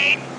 plane.